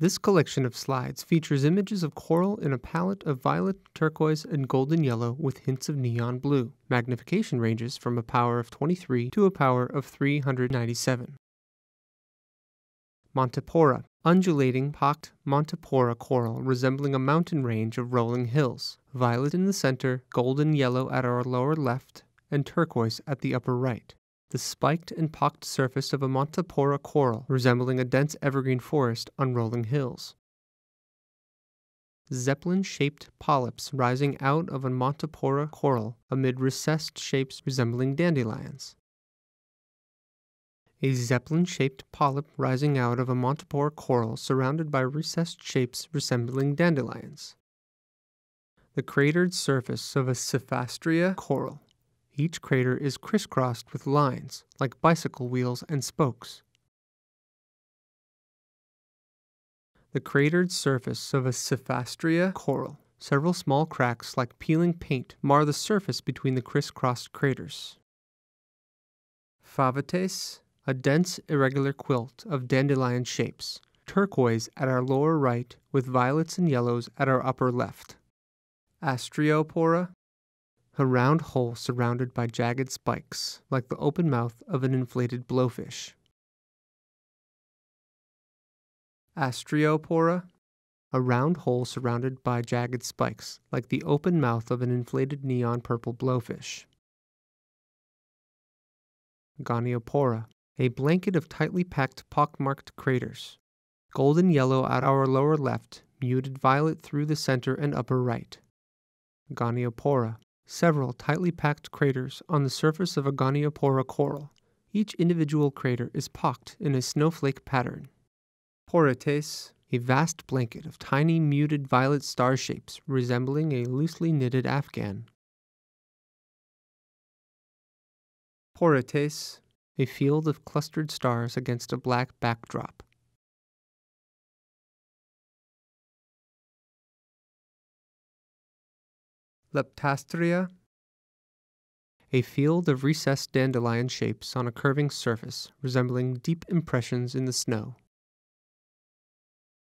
This collection of slides features images of coral in a palette of violet, turquoise, and golden yellow with hints of neon blue. Magnification ranges from a power of 23 to a power of 397. Montipora, undulating pocked Montipora coral resembling a mountain range of rolling hills, violet in the center, golden yellow at our lower left, and turquoise at the upper right the spiked and pocked surface of a Montipora coral resembling a dense evergreen forest on rolling hills. Zeppelin shaped polyps rising out of a Montipora coral amid recessed shapes resembling dandelions. A zeppelin shaped polyp rising out of a Montipora coral surrounded by recessed shapes resembling dandelions. The cratered surface of a Pseuphastria coral each crater is crisscrossed with lines, like bicycle wheels and spokes. The cratered surface of a Pseuphastria coral. Several small cracks, like peeling paint, mar the surface between the crisscrossed craters. Favites, a dense, irregular quilt of dandelion shapes, turquoise at our lower right with violets and yellows at our upper left. Astreopora, a round hole surrounded by jagged spikes, like the open mouth of an inflated blowfish. Astreopora, a round hole surrounded by jagged spikes, like the open mouth of an inflated neon purple blowfish. Goniopora, a blanket of tightly packed pockmarked craters, golden yellow at our lower left, muted violet through the center and upper right. Goniopora, several tightly packed craters on the surface of a Goniopora coral. Each individual crater is pocked in a snowflake pattern. Porites, a vast blanket of tiny muted violet star shapes resembling a loosely knitted afghan. Porites, a field of clustered stars against a black backdrop. Leptastrea, a field of recessed dandelion shapes on a curving surface resembling deep impressions in the snow.